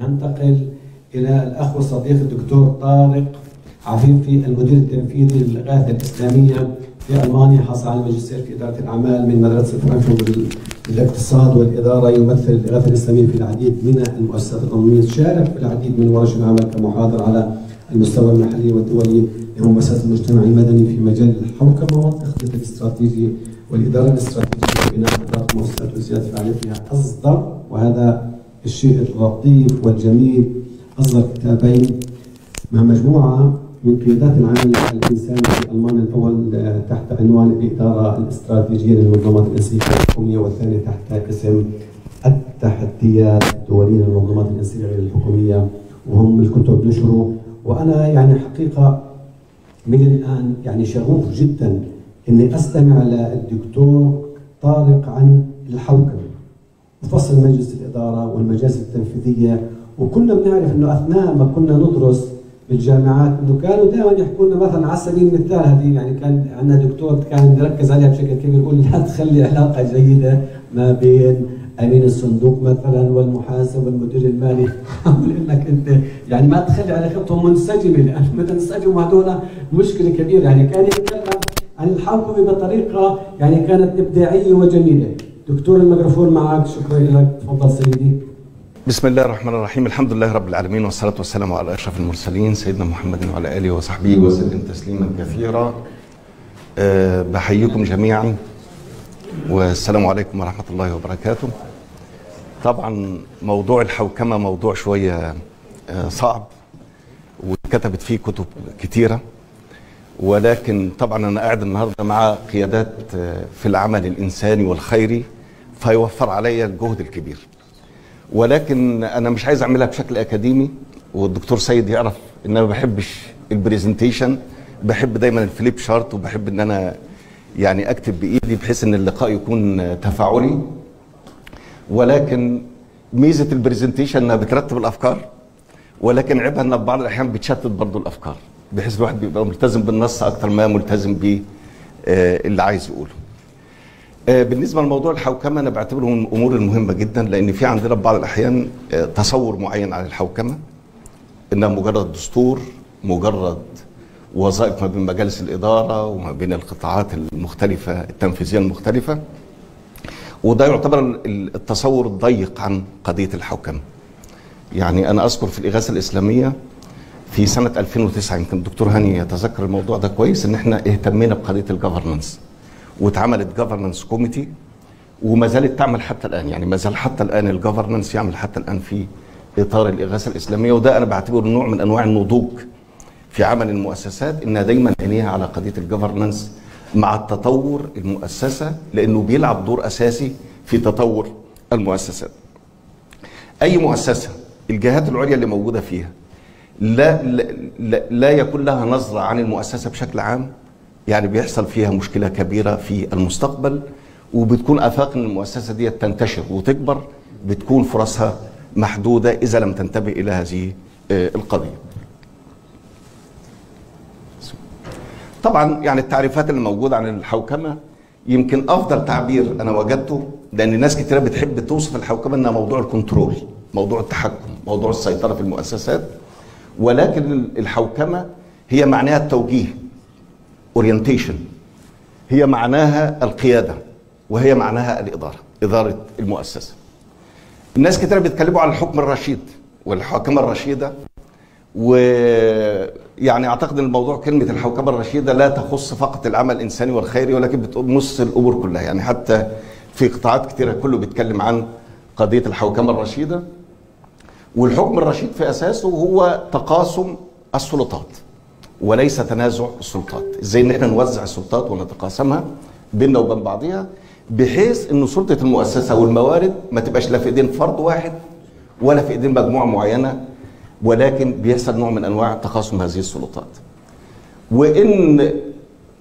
ننتقل إلى الأخ والصديق الدكتور طارق عفيفي المدير التنفيذي للإغاثة الإسلامية في ألمانيا حصل على الماجستير في إدارة الأعمال من مدرسة فرانكفورت للاقتصاد والإدارة يمثل الإغاثة الإسلامية في العديد من المؤسسات الأممية. شارك في العديد من ورش العمل كمحاضر على المستوى المحلي والدولي لمؤسسات المجتمع المدني في مجال الحوكمة والتخطيط الاستراتيجي والإدارة الاستراتيجية لبناء إدارة المؤسسات وزيادة فعاليتها أصدر. وهذا الشيء اللطيف والجميل أصدر كتابين مع مجموعة من قيادات العمل الإنساني في ألمانيا الأول تحت عنوان الإدارة الاستراتيجية للمنظمات الإنسانية الحكومية والثاني تحت اسم التحديات الدولية للمنظمات الإنسانية غير الحكومية. وهم الكتب نشروا. وأنا يعني حقيقة من الآن يعني شغوف جدا إني أستمع للدكتور طارق عن الحوكمة. مفصل مجلس الإدارة والمجالس التنفيذية وكنا بنعرف إنه أثناء ما كنا ندرس بالجامعات إنه كانوا دائما يحكوا لنا مثلا على سبيل المثال هذه يعني كان عندنا دكتور كان يركز عليها بشكل كبير يقول لا تخلي علاقة جيدة ما بين أمين الصندوق مثلا والمحاسب والمدير المالي. أقول لك أنت يعني ما تخلي علاقتهم منسجمه لأنه متى انسجموا هذول مشكلة كبيرة. يعني كان يتكلم عن الحوكمه بطريقة يعني كانت إبداعية وجميلة. دكتور الميكروفون معك شكرا لك. تفضل سيدي. بسم الله الرحمن الرحيم. الحمد لله رب العالمين والصلاة والسلام على أشرف المرسلين سيدنا محمد وعلى آله وصحبه وسلم تسليما كثيرا. أه بحييكم جميعا والسلام عليكم ورحمة الله وبركاته. طبعا موضوع الحوكمة موضوع شوية أه صعب وكتبت فيه كتب كتيرة. ولكن طبعا أنا قاعد النهاردة مع قيادات في العمل الإنساني والخيري. فيوفر علي الجهد الكبير. ولكن أنا مش عايز أعملها بشكل أكاديمي والدكتور سيد يعرف إن أنا ما بحبش ال presentation بحب دايما ال flip chart وبحب إن أنا يعني أكتب بإيدي بحيث إن اللقاء يكون تفاعلي. ولكن ميزة البرزنتيشن إنها بترتب الأفكار ولكن عيبها انها بعض الأحيان بتشتت برضو الأفكار بحيث الواحد بيبقى ملتزم بالنص أكتر ما ملتزم ب اللي عايز يقوله. بالنسبة لموضوع الحوكمة أنا بعتبره من الأمور المهمه جدا لأن في عندنا بعض الأحيان تصور معين عن الحوكمة إنها مجرد دستور مجرد وظائف ما بين مجالس الإدارة وما بين القطاعات المختلفة التنفيذية المختلفة. وده يعتبر التصور الضيق عن قضية الحوكمة. يعني أنا أذكر في الإغاثة الإسلامية في سنة 2009 يمكن الدكتور هاني يتذكر الموضوع ده كويس إن إحنا اهتمينا بقضية الجفرنس واتعملت جفرنس كوميتي وما زالت تعمل حتى الآن يعني ما زال حتى الآن الجفرنس يعمل حتى الآن في إطار الإغاثة الإسلامية وده أنا بعتبره نوع من أنواع النضوج في عمل المؤسسات انها دايما عينيها على قضية الجفرنس مع التطور المؤسسة لأنه بيلعب دور أساسي في تطور المؤسسات. أي مؤسسة الجهات العليا اللي موجودة فيها لا لا, لا يكون لها نظرة عن المؤسسة بشكل عام يعني بيحصل فيها مشكلة كبيرة في المستقبل وبتكون آفاق أن المؤسسة دي تنتشر وتكبر بتكون فرصها محدودة إذا لم تنتبه إلى هذه القضية. طبعا يعني التعريفات اللي موجودة عن الحوكمة يمكن أفضل تعبير أنا وجدته لأن ناس كتيرة بتحب توصف الحوكمة أنها موضوع ال control موضوع التحكم موضوع السيطرة في المؤسسات ولكن الحوكمة هي معناها التوجيه. orientation هي معناها القيادة وهي معناها الإدارة إدارة المؤسسة. الناس كتير بيتكلموا عن الحكم الرشيد والحوكمه الرشيدة ويعني أعتقد إن الموضوع كلمة الحوكمه الرشيدة لا تخص فقط العمل الإنساني والخيري ولكن بتمس الأمور كلها. يعني حتى في قطاعات كتيرة كله بيتكلم عن قضية الحوكمه الرشيدة. والحكم الرشيد في أساسه هو تقاسم السلطات. وليس تنازع السلطات. إزاي إن إحنا نوزع السلطات ونتقاسمها بيننا وبين بعضها بحيث إن سلطة المؤسسة والموارد ما تبقاش لا في إيدين فرد واحد ولا في إيدين مجموعة معينة ولكن بيحصل نوع من أنواع تقاسم هذه السلطات. وإن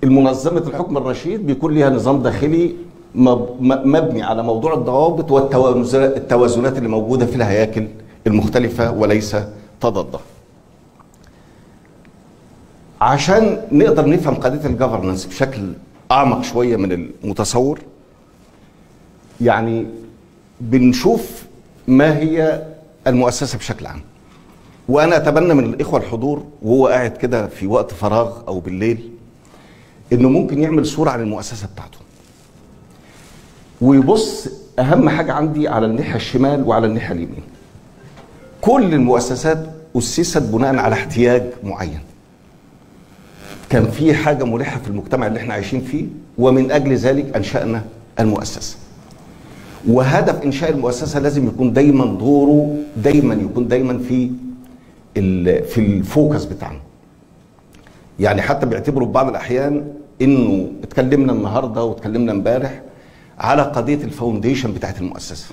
المنظمة الحكم الرشيد بيكون لها نظام داخلي مبني على موضوع الضوابط والتوازنات اللي موجودة في الهياكل المختلفة وليس تضادها. عشان نقدر نفهم قضية الجفرنس بشكل أعمق شوية من المتصور يعني بنشوف ما هي المؤسسة بشكل عام. وأنا أتمنى من الإخوة الحضور وهو قاعد كده في وقت فراغ أو بالليل إنه ممكن يعمل صورة عن المؤسسة بتاعته. ويبص أهم حاجة عندي على الناحية الشمال وعلى الناحية اليمين. كل المؤسسات أسست بناء على احتياج معين. كان في حاجة ملحه في المجتمع اللي إحنا عايشين فيه ومن أجل ذلك أنشأنا المؤسسة. وهدف إنشاء المؤسسة لازم يكون دايما دوره دايما يكون دايما في في ال focus بتاعنا. يعني حتى بيعتبروا في بعض الأحيان إنه اتكلمنا النهارده واتكلمنا امبارح على قضية ال foundation بتاعت المؤسسة.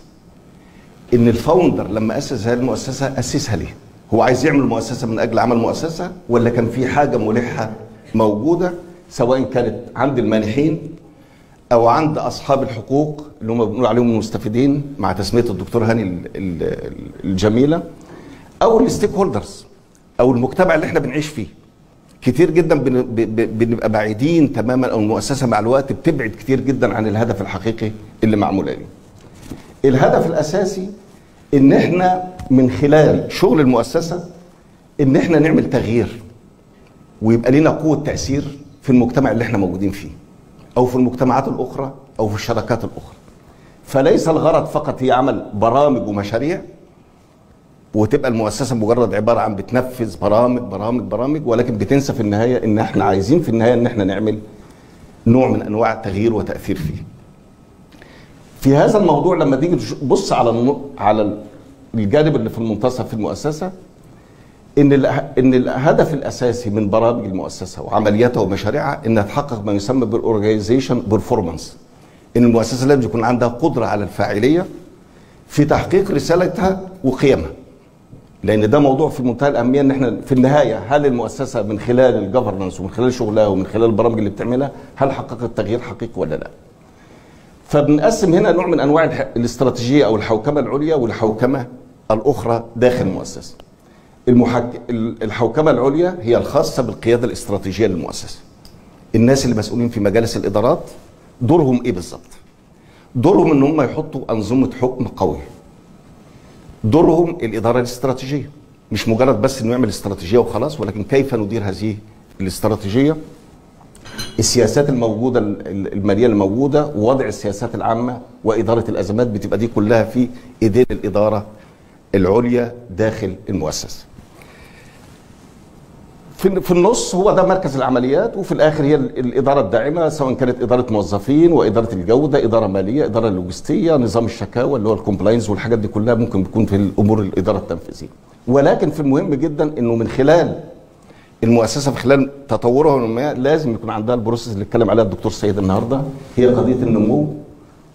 إن ال founder لما أسس هذه المؤسسة أسسها ليه؟ هو عايز يعمل مؤسسة من أجل عمل مؤسسة ولا كان في حاجة ملحه موجودة سواء كانت عند المانحين أو عند أصحاب الحقوق اللي هم بنقول عليهم المستفيدين مع تسمية الدكتور هاني ال- ال- الجميلة أو الستيك هولدرز أو المجتمع اللي إحنا بنعيش فيه. كتير جدا بنبقى بعيدين تماما أو المؤسسة مع الوقت بتبعد كتير جدا عن الهدف الحقيقي اللي معمول عليه الهدف الأساسي إن إحنا من خلال شغل المؤسسة إن إحنا نعمل تغيير. ويبقى لنا قوة تأثير في المجتمع اللي إحنا موجودين فيه أو في المجتمعات الأخرى أو في الشراكات الأخرى فليس الغرض فقط هي عمل برامج ومشاريع وتبقى المؤسسة مجرد عبارة عن بتنفذ برامج برامج برامج ولكن بتنسى في النهاية إن إحنا عايزين في النهاية إن إحنا نعمل نوع من أنواع التغيير وتأثير فيه. في هذا الموضوع لما تيجي تبص على على الجانب اللي في المنتصف في المؤسسة إن إن الهدف الأساسي من برامج المؤسسة وعملياتها ومشاريعها إنها تحقق ما يسمى بال organization performance إن المؤسسة لازم يكون عندها قدرة على الفاعلية في تحقيق رسالتها وقيمها. لأن ده موضوع في منتهى الأهمية إن إحنا في النهاية هل المؤسسة من خلال ال governance ومن خلال شغلها ومن خلال البرامج اللي بتعملها هل حققت تغيير حقيقي ولا لأ؟ فبنقسم هنا نوع من أنواع الاستراتيجية أو الحوكمة العليا والحوكمة الأخرى داخل المؤسسة. المحك... ال- الحوكمة العليا هي الخاصة بالقيادة الاستراتيجية للمؤسسة. الناس اللي مسؤولين في مجالس الإدارات دورهم إيه بالظبط؟ دورهم إن هم يحطوا أنظمة حكم قوية. دورهم الإدارة الاستراتيجية. مش مجرد بس إنه يعمل استراتيجية وخلاص ولكن كيف ندير هذه الاستراتيجية؟ السياسات الموجودة ال- ال- المالية الموجودة ووضع السياسات العامة وإدارة الأزمات بتبقى دي كلها في إيدين الإدارة العليا داخل المؤسسة. في في النص هو ده مركز العمليات وفي الآخر هي ال- الإدارة الداعمة سواء كانت إدارة موظفين وإدارة الجودة إدارة مالية إدارة لوجستية نظام الشكاوى اللي هو الكومبلاينس والحاجات دي كلها ممكن بتكون في الأمور الإدارة التنفيذية. ولكن في المهم جدا إنه من خلال المؤسسة في خلال تطورها لازم يكون عندها ال process اللي اتكلم عليها الدكتور سيد النهارده هي قضية النمو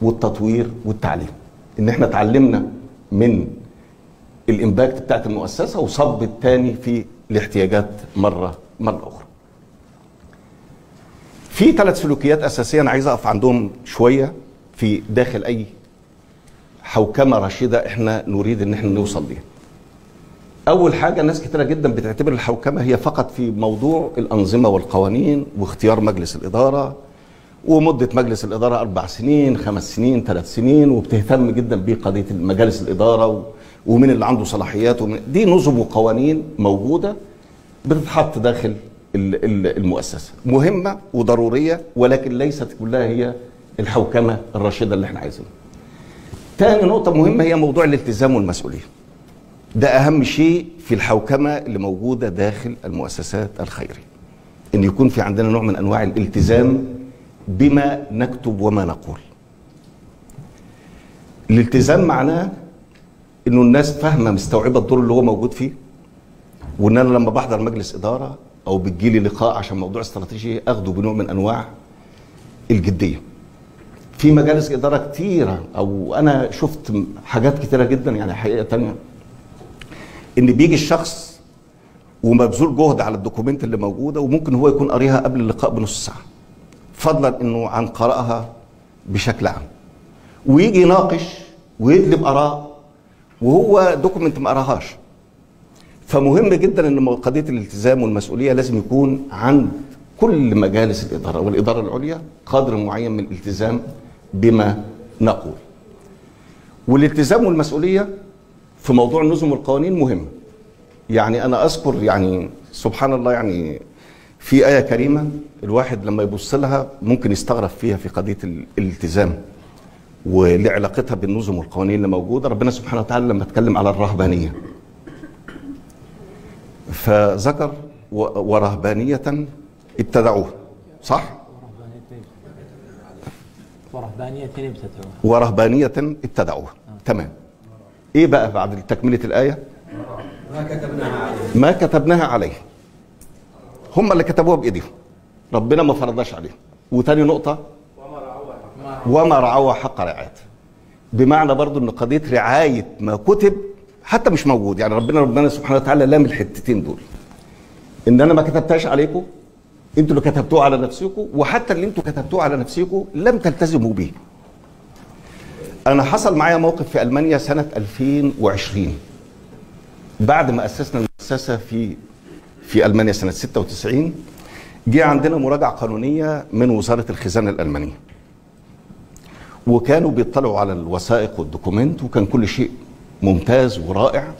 والتطوير والتعليم. إن إحنا اتعلمنا من ال impact بتاعت المؤسسة وصب الثاني في الاحتياجات مرة مرة أخرى. في ثلاث سلوكيات اساسيه أنا عايز أقف عندهم شوية في داخل أي حوكمة رشيدة إحنا نريد إن إحنا نوصل ليها. أول حاجة ناس كتيرة جدا بتعتبر الحوكمة هي فقط في موضوع الأنظمة والقوانين واختيار مجلس الإدارة ومدة مجلس الإدارة أربع سنين خمس سنين ثلاث سنين وبتهتم جدا بقضية مجالس الإدارة و- ومين اللي عنده صلاحيات ومن دي نظم وقوانين موجودة بتتحط داخل ال- ال- المؤسسة مهمة وضرورية ولكن ليست كلها هي الحوكمة الرشيدة اللي إحنا عايزينها. تاني نقطة مهمة هي موضوع الالتزام والمسؤولية. ده أهم شيء في الحوكمة اللي موجودة داخل المؤسسات الخيرية إن يكون في عندنا نوع من أنواع الالتزام بما نكتب وما نقول الالتزام معناه إنه الناس فاهمة مستوعبة الدور اللي هو موجود فيه وإن أنا لما بحضر مجلس إدارة أو بتجيلي لقاء عشان موضوع استراتيجي أخده بنوع من أنواع الجدية. في مجالس إدارة كتيرة أو أنا شفت حاجات كتيرة جدا يعني حقيقة تانية. إن بيجي الشخص ومبذول جهد على ال document اللي موجودة وممكن هو يكون قاريها قبل اللقاء بنص ساعة. فضلا إنه عن قراءها بشكل عام. ويجي يناقش ويدلي بآراء وهو document ما قراهاش. فمهم جدا إن قضية الالتزام والمسؤولية لازم يكون عند كل مجالس الإدارة والإدارة العليا قدر معين من الالتزام بما نقول. والالتزام والمسؤولية في موضوع النظم والقوانين مهم. يعني أنا أذكر يعني سبحان الله يعني في آية كريمة الواحد لما يبص لها ممكن يستغرب فيها في قضية الالتزام. ولعلاقتها بالنظم والقوانين اللي موجودة. ربنا سبحانه وتعالى لما اتكلم على الرهبانية. فذكر ورهبانية ابتدعوها صح؟ ورهبانية ابتدعوها ورهبانية ابتدعوها تمام. إيه بقى بعد تكملة الآية؟ ما كتبناها عليه. ما كتبناها عليه. هم اللي كتبوها بإيديهم. ربنا ما فرضناش عليهم. وتاني نقطة وما رعوها حق رعايته. بمعنى برضو إن قضية رعاية ما كتب حتى مش موجود. يعني ربنا ربنا سبحانه وتعالى لام الحتتين دول. إن أنا ما كتبتهاش عليكم أنتوا اللي كتبتوه على نفسكم وحتى اللي أنتوا كتبتوه على نفسكم لم تلتزموا به. أنا حصل معايا موقف في ألمانيا سنة 2020 بعد ما أسسنا المؤسسة في في ألمانيا سنة 96 جه عندنا مراجعة قانونية من وزارة الخزانة الألمانية. وكانوا بيطلعوا على الوثائق والدوكومنت وكان كل شيء ممتاز ورائع.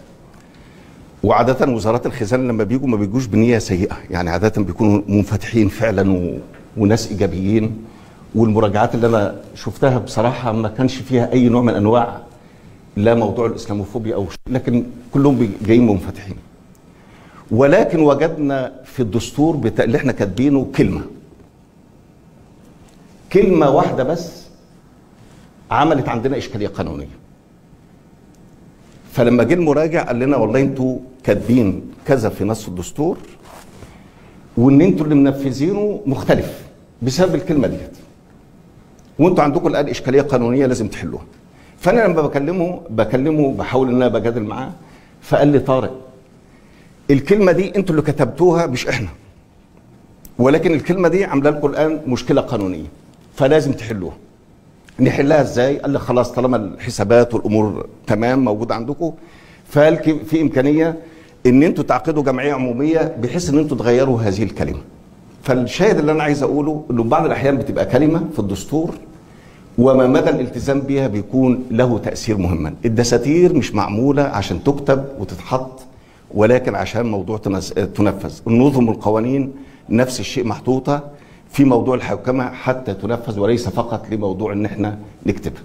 وعادة وزارات الخزانة لما بيجوا ما بيجوش بنية سيئة يعني عادة بيكونوا منفتحين فعلا و... وناس إيجابيين. والمراجعات اللي أنا شفتها بصراحة ما كانش فيها أي نوع من أنواع لا موضوع الإسلاموفوبيا أو شيء لكن كلهم جايين منفتحين. ولكن وجدنا في الدستور بتا... اللي إحنا كاتبينه كلمة. كلمة واحدة بس عملت عندنا إشكالية قانونية. فلما جه المراجع قال لنا والله أنتوا كاتبين كذا في نص الدستور وإن أنتوا اللي منفذينه مختلف بسبب الكلمة ديت. وانتوا عندكم الآن إشكالية قانونية لازم تحلوها. فأنا لما بكلمه بكلمه بحاول إن أنا بجادل معاه فقال لي طارق الكلمة دي أنتوا اللي كتبتوها مش إحنا. ولكن الكلمة دي عاملة لكم الآن مشكلة قانونية فلازم تحلوها. نحلها إزاي؟ قال لي خلاص طالما الحسابات والأمور تمام موجوده عندكم ك- في إمكانية إن أنتوا تعقدوا جمعية عمومية بحيث إن أنتوا تغيروا هذه الكلمة. فالشاهد اللي أنا عايز أقوله إنه بعض الأحيان بتبقى كلمة في الدستور وما مدى الالتزام بها بيكون له تأثير مهما. الدساتير مش معمولة عشان تكتب وتتحط ولكن عشان موضوع تنفذ. النظم والقوانين نفس الشيء محطوطة في موضوع الحوكمة حتى تنفذ وليس فقط لموضوع إن إحنا نكتبها.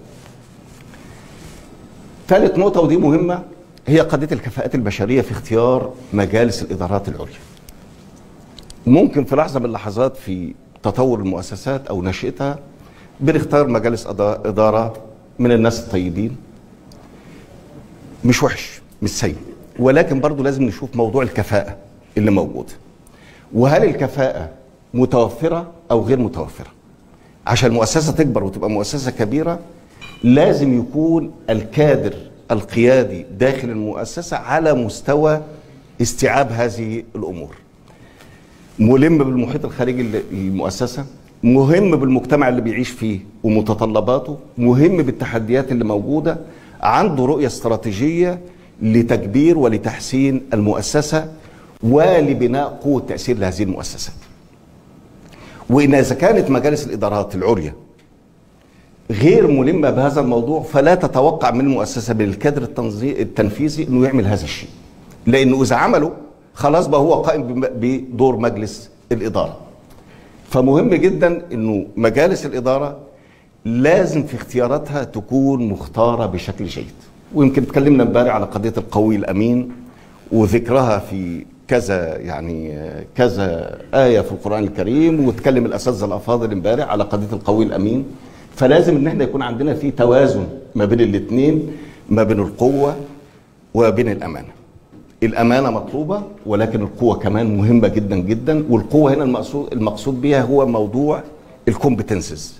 ثالث نقطة ودي مهمة هي قضية الكفاءات البشرية في اختيار مجالس الإدارات العليا. ممكن في لحظة من اللحظات في تطور المؤسسات أو نشأتها بنختار مجالس إدارة من الناس الطيبين مش وحش مش سيء ولكن برضو لازم نشوف موضوع الكفاءة اللي موجوده وهل الكفاءة متوفرة أو غير متوفرة. عشان المؤسسة تكبر وتبقى مؤسسة كبيرة لازم يكون الكادر القيادي داخل المؤسسة على مستوى استيعاب هذه الأمور. ملم بالمحيط الخارجي للمؤسسه مهم بالمجتمع اللي بيعيش فيه ومتطلباته مهم بالتحديات اللي موجودة عنده رؤية استراتيجية لتكبير ولتحسين المؤسسة ولبناء قوة تأثير لهذه المؤسسات وإن إذا كانت مجالس الإدارات العليا غير ملمة بهذا الموضوع فلا تتوقع من المؤسسة من الكادر التنظي- التنفيذي أنه يعمل هذا الشيء. لأنه إذا عمله خلاص بقى هو قائم بدور مجلس الإدارة. فمهم جدا أنه مجالس الإدارة لازم في اختياراتها تكون مختارة بشكل جيد. ويمكن اتكلمنا امبارح على قضية القوي الأمين وذكرها في كذا يعني كذا آية في القرآن الكريم واتكلم الأساتذة الأفاضل امبارح على قضية القوي الأمين. فلازم إن إحنا يكون عندنا في توازن ما بين الاثنين ما بين القوة وبين الأمانة. الأمانة مطلوبة ولكن القوة كمان مهمة جدا جدا والقوة هنا المقصود المقصود بها هو موضوع الكومبتنسز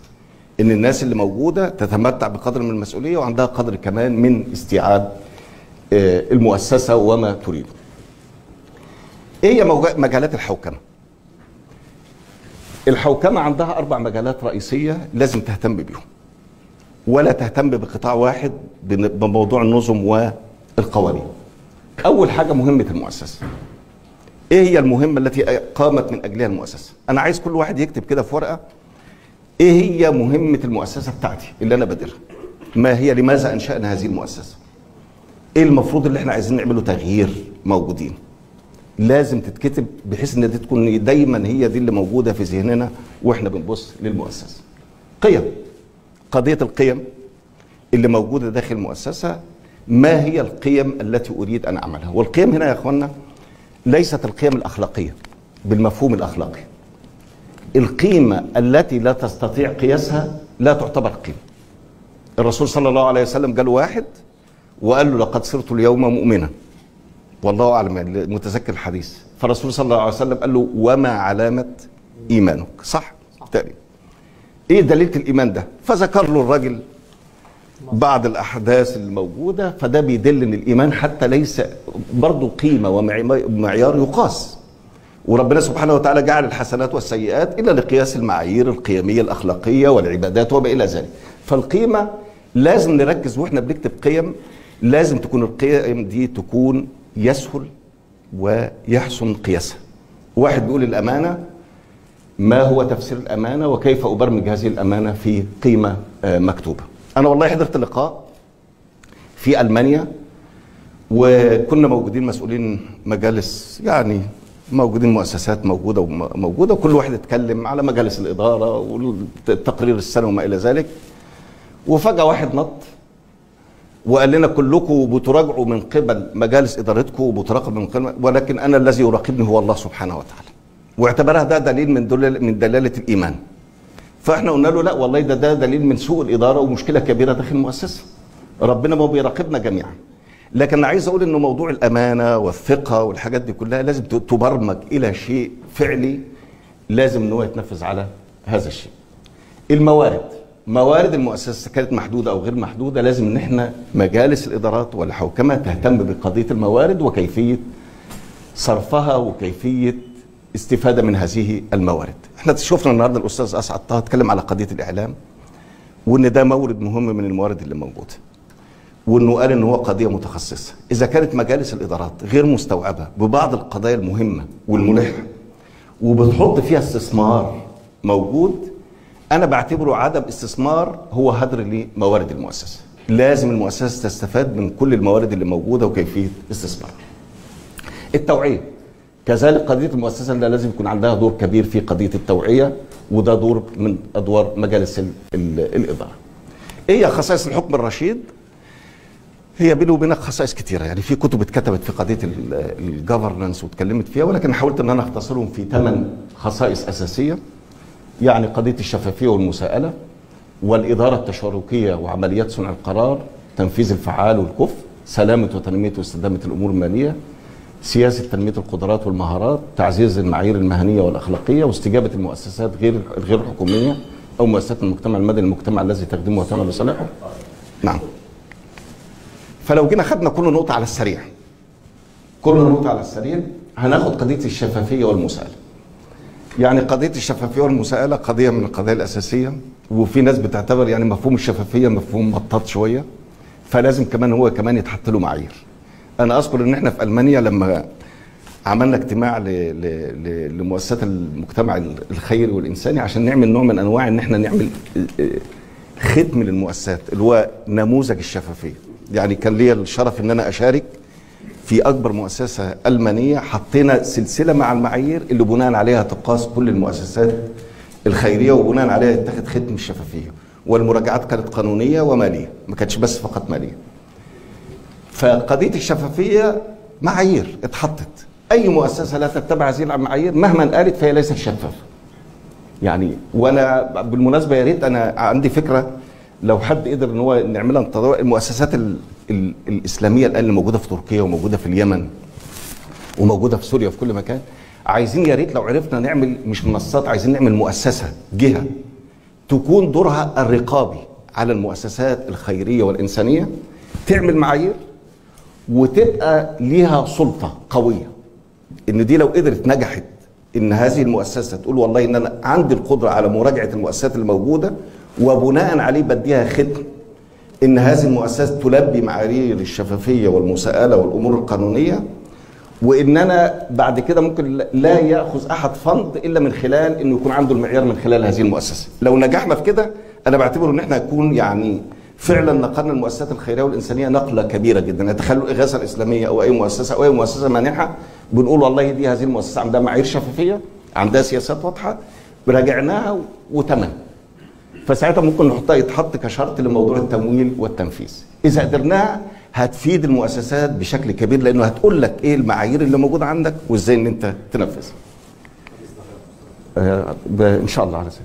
إن الناس اللي موجودة تتمتع بقدر من المسؤولية وعندها قدر كمان من استيعاب آه، المؤسسة وما تريده. إيه هي مجالات الحوكمة؟ الحوكمة عندها أربع مجالات رئيسية لازم تهتم بيهم ولا تهتم بقطاع واحد بموضوع النظم والقوانين. أول حاجة مهمة المؤسسة. إيه هي المهمة التي قامت من أجلها المؤسسة؟ أنا عايز كل واحد يكتب كده في ورقة إيه هي مهمة المؤسسة بتاعتي اللي أنا بديرها؟ ما هي لماذا أنشأنا هذه المؤسسة؟ إيه المفروض اللي إحنا عايزين نعمله تغيير موجودين؟ لازم تتكتب بحيث إن دي تكون دايما هي دي اللي موجودة في ذهننا وإحنا بنبص للمؤسسة. قيم. قضية القيم اللي موجودة داخل المؤسسة ما هي القيم التي أريد أن أعملها؟ والقيم هنا يا اخوانا ليست القيم الأخلاقية بالمفهوم الأخلاقي. القيمة التي لا تستطيع قياسها لا تعتبر قيمة. الرسول صلى الله عليه وسلم قال واحد وقال له لقد صرت اليوم مؤمنا. والله أعلم يعني متذكر الحديث. فالرسول صلى الله عليه وسلم قال له وما علامة إيمانك؟ صح تقريبا إيه دليل الإيمان ده؟ فذكر له الراجل بعض الأحداث الموجودة فده بيدل إن الإيمان حتى ليس برضه قيمة ومعيار يقاس. وربنا سبحانه وتعالى جعل الحسنات والسيئات إلا لقياس المعايير القيمية الأخلاقية والعبادات وما إلى ذلك. فالقيمة لازم نركز وإحنا بنكتب قيم لازم تكون القيم دي تكون يسهل ويحسن قياسها. واحد بيقول الأمانة ما هو تفسير الأمانة وكيف أبرمج هذه الأمانة في قيمة آه، مكتوبة؟ أنا والله حضرت لقاء في ألمانيا وكنا موجودين مسؤولين مجالس يعني موجودين مؤسسات موجودة وموجوده وكل واحد اتكلم على مجالس الإدارة والتقرير السنوي وما إلى ذلك. وفجأة واحد نط وقال لنا كلكم بتراجعوا من قبل مجالس إدارتكم وبتراقبوا من قبل ولكن أنا الذي يراقبني هو الله سبحانه وتعالى. واعتبرها ده دليل من دلالة من دلالة الإيمان. فإحنا قلنا له لا والله ده ده دليل من سوء الإدارة ومشكلة كبيرة داخل المؤسسة. ربنا ما بيراقبنا جميعا. لكن عايز أقول إنه موضوع الأمانة والثقة والحاجات دي كلها لازم تبرمج إلى شيء فعلي لازم إن هو يتنفذ على هذا الشيء. الموارد. موارد المؤسسة كانت محدودة أو غير محدودة لازم إن إحنا مجالس الإدارات والحوكمة تهتم بقضية الموارد وكيفية صرفها وكيفية استفادة من هذه الموارد. إحنا شفنا النهارده الأستاذ أسعد طه اتكلم على قضية الإعلام وإن ده مورد مهم من الموارد اللي موجودة. وإنه قال إن هو قضية متخصصة، إذا كانت مجالس الإدارات غير مستوعبة ببعض القضايا المهمة والملحة وبتحط فيها استثمار موجود أنا بعتبره عدم استثمار هو هدر لموارد المؤسسة. لازم المؤسسة تستفاد من كل الموارد اللي موجودة وكيفية استثمارها التوعية. كذلك قضية المؤسسة اللي لازم يكون عندها دور كبير في قضية التوعية وده دور من أدوار مجالس ال ال الإدارة. إيه خصائص الحكم الرشيد؟ هي بيني وبينك خصائص كتيرة. يعني في كتب اتكتبت في قضية الجفرنس واتكلمت فيها ولكن حاولت إن أنا أختصرهم في ثمان خصائص أساسية. يعني قضية الشفافية والمساءلة والإدارة التشاركية وعمليات صنع القرار تنفيذ الفعال والكفء سلامة وتنمية واستدامة الأمور المالية سياسة تنمية القدرات والمهارات تعزيز المعايير المهنية والأخلاقية واستجابة المؤسسات غير الغير الحكومية أو مؤسسات المجتمع المدني المجتمع الذي تخدمه وتعمل لصالحه نعم. فلو جينا خدنا كل نقطة على السريع كل نقطة على السريع هناخد قضية الشفافية والمساءلة. يعني قضية الشفافية والمساءلة قضية من القضايا الأساسية وفي ناس بتعتبر يعني مفهوم الشفافية مفهوم مطاط شوية فلازم كمان هو كمان يتحط له معايير أنا أذكر إن إحنا في ألمانيا لما عملنا اجتماع. لمؤسسات المجتمع الخيري والإنساني عشان نعمل نوع من أنواع إن إحنا نعمل ختم للمؤسسات اللي هو نموذج الشفافية يعني كان ليا الشرف إن أنا أشارك في أكبر مؤسسة ألمانية حطينا سلسلة مع المعايير اللي بناء عليها تقاس كل المؤسسات الخيرية وبناء عليها يتخذ ختم الشفافية. والمراجعات كانت قانونية ومالية ما كانتش بس فقط مالية. فقضية الشفافية معايير اتحطت. أي مؤسسة لا تتبع هذه المعايير مهما قالت فهي ليست شفافة. يعني وأنا بالمناسبة يا ريت أنا عندي فكرة لو حد قدر إن هو نعملها المؤسسات الإسلامية الآن اللي موجودة في تركيا وموجودة في اليمن وموجودة في سوريا في كل مكان عايزين يا ريت لو عرفنا نعمل مش منصات عايزين نعمل مؤسسة جهة تكون دورها الرقابي على المؤسسات الخيرية والإنسانية تعمل معايير وتبقى ليها سلطة قوية. إن دي لو قدرت نجحت إن هذه المؤسسة تقول والله إن أنا عندي القدرة على مراجعة المؤسسات الموجودة وبناء عليه بديها ختم إن هذه المؤسسات تلبي معايير الشفافية والمساءلة والأمور القانونية وان أنا بعد كده ممكن لا يأخذ أحد فند إلا من خلال إنه يكون عنده المعيار من خلال هذه المؤسسة. لو نجحنا في كده أنا بعتبر إن إحنا هنكون يعني فعلا نقلنا المؤسسات الخيرية والإنسانية نقلة كبيرة جدا. تخيلوا الإغاثة الإسلامية أو أي مؤسسة أو أي مؤسسة مانحة بنقول والله دي هذه المؤسسة عندها معايير شفافية عندها سياسات واضحة راجعناها وتمام. فساعتها ممكن نحطها يتحط كشرط لموضوع التمويل والتنفيذ. إذا قدرناها هتفيد المؤسسات بشكل كبير لأنه هتقول لك إيه المعايير اللي موجودة عندك وإزاي إن أنت تنفذها. آه، إن شاء الله على خير.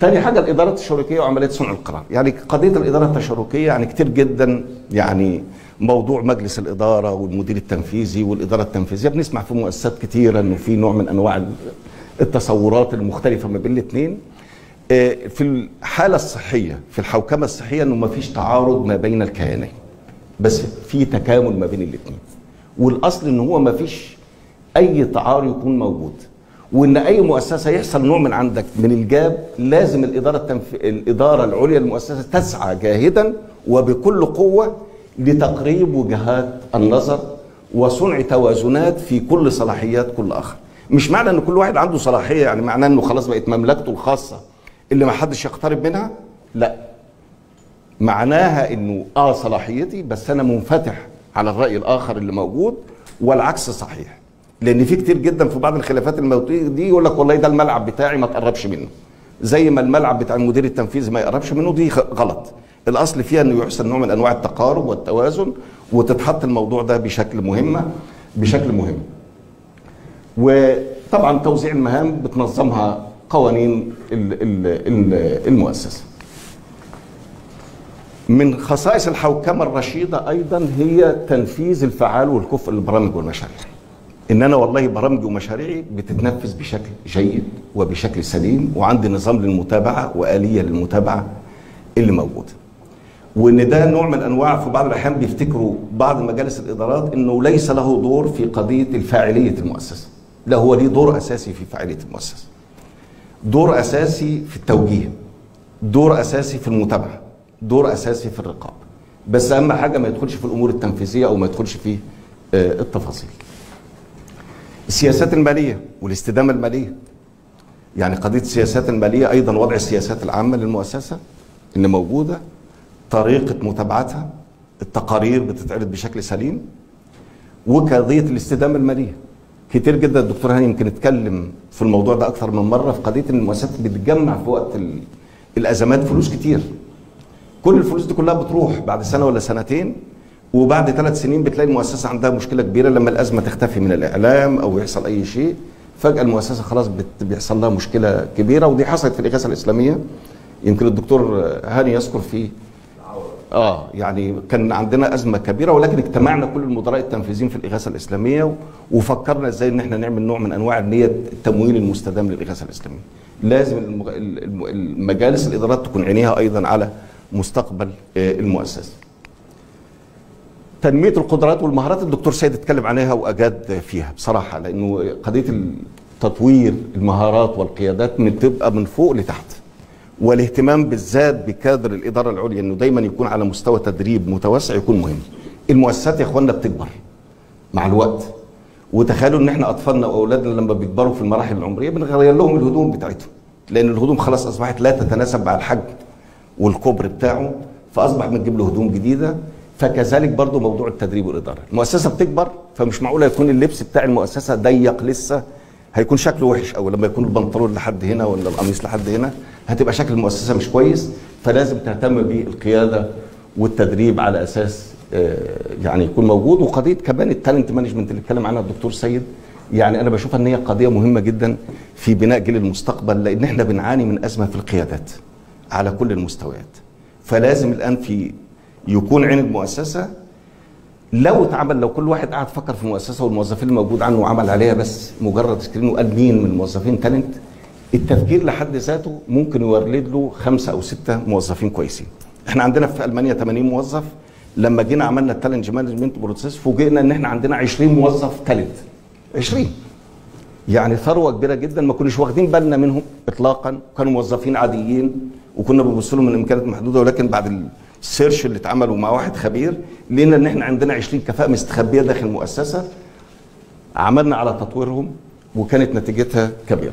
تاني حاجة الإدارة التشاركية وعملية صنع القرار. يعني قضية الإدارة التشاركية يعني كتير جدا يعني موضوع مجلس الإدارة والمدير التنفيذي والإدارة التنفيذية. بنسمع في مؤسسات كتيره انه في نوع من أنواع التصورات المختلفة ما بين الاثنين في الحالة الصحية في الحوكمة الصحية إنه ما فيش تعارض ما بين الكيانين بس في تكامل ما بين الاثنين والأصل إن هو ما فيش أي تعارض يكون موجود. وإن أي مؤسسة يحصل نوع من عندك من الجاب لازم الإدارة التنف... الإدارة العليا للمؤسسة تسعى جاهدا وبكل قوة لتقريب وجهات النظر وصنع توازنات في كل صلاحيات كل آخر. مش معنى إن كل واحد عنده صلاحية يعني معناه إنه خلاص بقت مملكته الخاصة. اللي ما حدش يقترب منها؟ لا. معناها إنه آه صلاحيتي بس أنا منفتح على الرأي الآخر اللي موجود والعكس صحيح. لأن في كتير جدا في بعض الخلافات الموتية دي يقول لك والله ده الملعب بتاعي ما تقربش منه. زي ما الملعب بتاع المدير التنفيذي ما يقربش منه دي غلط. الأصل فيها إنه يحسن نوع من أنواع التقارب والتوازن وتتحط الموضوع ده بشكل مهمه بشكل مهم. وطبعا توزيع المهام بتنظمها قوانين المؤسسة. من خصائص الحوكمة الرشيدة أيضا هي تنفيذ الفعال والكفء للبرامج والمشاريع. ان أنا والله برامجي ومشاريعي بتتنفذ بشكل جيد وبشكل سليم وعندي نظام للمتابعة وآلية للمتابعة اللي موجوده وإن ده نوع من أنواع في بعض الأحيان بيفتكروا بعض مجالس الإدارات إنه ليس له دور في قضية الفاعلية المؤسسة. لا هو ليه دور أساسي في فاعلية المؤسسة. دور أساسي في التوجيه دور أساسي في المتابعة دور أساسي في الرقابة. بس أهم حاجة ما يدخلش في الأمور التنفيذية أو ما يدخلش في التفاصيل. السياسات المالية والاستدامة المالية. يعني قضية السياسات المالية أيضا وضع السياسات العامة للمؤسسة اللي موجودة طريقة متابعتها التقارير بتتعرض بشكل سليم وقضية الاستدامة المالية. كتير جدا الدكتور هاني يمكن اتكلم في الموضوع ده أكثر من مرة في قضية إن المؤسسات بتجمع في وقت الأزمات فلوس كتير. كل الفلوس دي كلها بتروح بعد سنة ولا سنتين وبعد ثلاث سنين بتلاقي المؤسسة عندها مشكلة كبيرة لما الأزمة تختفي من الإعلام أو يحصل أي شيء. فجأة المؤسسة خلاص بيحصل لها مشكلة كبيرة ودي حصلت في الإغاثة الإسلامية. يمكن الدكتور هاني يذكر فيه. آه يعني كان عندنا أزمة كبيرة ولكن اجتمعنا كل المدراء التنفيذيين في الإغاثة الإسلامية وفكرنا إزاي إن إحنا نعمل نوع من أنواع النيه التمويل المستدام للإغاثة الإسلامية. لازم المجالس الإدارات تكون عينيها أيضا على مستقبل المؤسسة. تنمية القدرات والمهارات الدكتور سيد اتكلم عليها وأجاد فيها بصراحة لأنه قضية تطوير المهارات والقيادات من تبقى من فوق لتحت. والاهتمام بالذات بكادر الإدارة العليا إنه دايما يكون على مستوى تدريب متوسع يكون مهم. المؤسسات يا إخواننا بتكبر مع الوقت وتخيلوا إن إحنا أطفالنا وأولادنا لما بيكبروا في المراحل العمرية بنغير لهم الهدوم بتاعتهم لأن الهدوم خلاص أصبحت لا تتناسب مع الحجم والكبر بتاعه فأصبح بنجيب له هدوم جديدة فكذلك برضو موضوع التدريب والإدارة المؤسسة بتكبر فمش معقولة يكون اللبس بتاع المؤسسة ضيق لسه هيكون شكله وحش أو لما يكون البنطلون لحد هنا ولا القميص لحد هنا هتبقى شكل المؤسسة مش كويس فلازم تهتم بالقيادة والتدريب على أساس يعني يكون موجود. وقضية كمان ال talent management اللي اتكلم عنها الدكتور سيد يعني أنا بشوفها إن هي قضية مهمة جدا في بناء جيل المستقبل لأن إحنا بنعاني من أزمة في القيادات على كل المستويات. فلازم الآن في يكون عين المؤسسة لو اتعمل لو كل واحد قعد فكر في المؤسسه والموظفين الموجود عنه وعمل عليها بس مجرد screen وقال مين من الموظفين talent التفكير لحد ذاته ممكن يولد له خمسة أو ستة موظفين كويسين. إحنا عندنا في ألمانيا 80 موظف. لما جينا عملنا ال talent management process فوجئنا إن إحنا عندنا 20 موظف talent 20 يعني ثروة كبيرة جدا ما كناش واخدين بالنا منهم اطلاقا. كانوا موظفين عاديين وكنا بنبص لهم من إمكانيات محدودة ولكن بعد ال search اللي اتعملوا مع واحد خبير لقينا إن إحنا عندنا 20 كفاءة مستخبية داخل المؤسسه عملنا على تطويرهم وكانت نتيجتها كبيرة.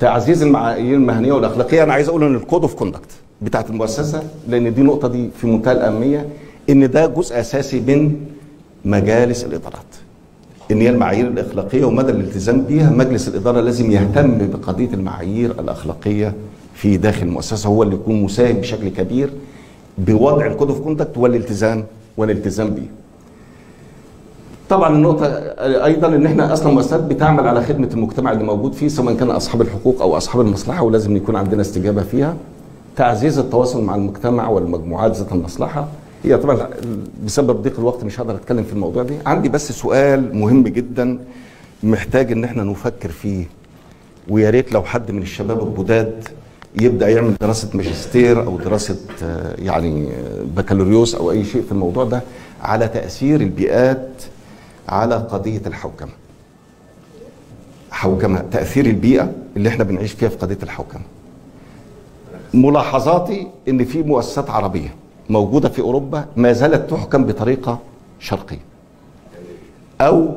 تعزيز المعايير المهنية والأخلاقية أنا عايز أقول إن ال code of conduct بتاعت المؤسسة لأن دي نقطة دي في منتهى الأهمية إن ده جزء أساسي من مجالس الإدارات إن هي المعايير الأخلاقية ومدى الالتزام بيها مجلس الإدارة لازم يهتم بقضية المعايير الأخلاقية في داخل المؤسسة هو اللي يكون مساهم بشكل كبير بوضع ال code of conduct والالتزام والالتزام بيه. طبعا النقطة أيضا إن إحنا أصلا مؤسسات بتعمل على خدمة المجتمع اللي موجود فيه سواء كان أصحاب الحقوق أو أصحاب المصلحة ولازم يكون عندنا استجابة فيها. تعزيز التواصل مع المجتمع والمجموعات ذات المصلحة هي طبعا بسبب ضيق الوقت مش هقدر أتكلم في الموضوع ده. عندي بس سؤال مهم جدا محتاج إن إحنا نفكر فيه ويا ريت لو حد من الشباب الجداد يبدأ يعمل دراسة ماجستير أو دراسة آه، يعني آه، بكالوريوس أو أي شيء في الموضوع ده على تأثير البيئات على قضية الحوكمة. حوكمة تأثير البيئة اللي إحنا بنعيش فيها في قضية الحوكمة. ملاحظاتي إن في مؤسسات عربية موجودة في أوروبا ما زالت تحكم بطريقة شرقية. أو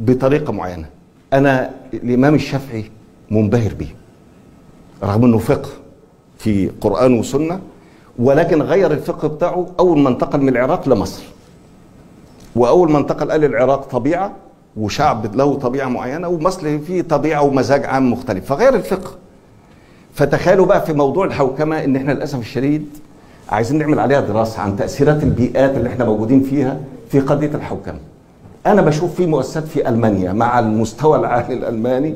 بطريقة معينة. أنا الإمام الشافعي منبهر بيه. رغم إنه فقه في قرآن وسنة ولكن غير الفقه بتاعه أول ما انتقل من العراق لمصر. وأول ما انتقل قال العراق طبيعة وشعب له طبيعة معينة ومصر فيه طبيعة ومزاج عام مختلف فغير الفقه. فتخيلوا بقى في موضوع الحوكمة إن إحنا للأسف الشديد عايزين نعمل عليها دراسة عن تأثيرات البيئات اللي إحنا موجودين فيها في قضية الحوكمة. أنا بشوف في مؤسسات في ألمانيا مع المستوى العالي الألماني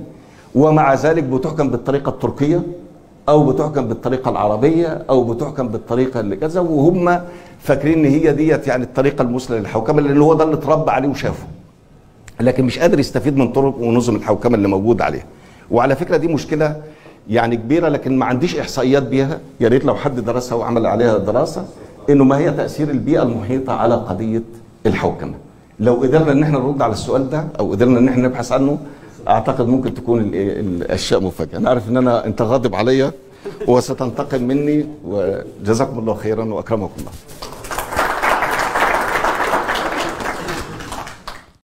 ومع ذلك بتحكم بالطريقة التركية أو بتحكم بالطريقة العربية أو بتحكم بالطريقة اللي كذا وهم فاكرين إن هي ديت يعني الطريقة المثلى للحوكمة لأن هو ده اللي اتربى عليه وشافه. لكن مش قادر يستفيد من طرق ونظم الحوكمة اللي موجود عليها. وعلى فكرة دي مشكلة يعني كبيرة لكن ما عنديش إحصائيات بيها. يا ريت لو حد درسها وعمل عليها دراسة إنه ما هي تأثير البيئة المحيطة على قضية الحوكمة. لو قدرنا إن إحنا نرد على السؤال ده أو قدرنا إن إحنا نبحث عنه أعتقد ممكن تكون ال- ال- الأشياء مفاجأة. أنا عارف ان أنا أنت غاضب عليا وستنتقم مني وجزاكم الله خيرا وأكرمكم الله.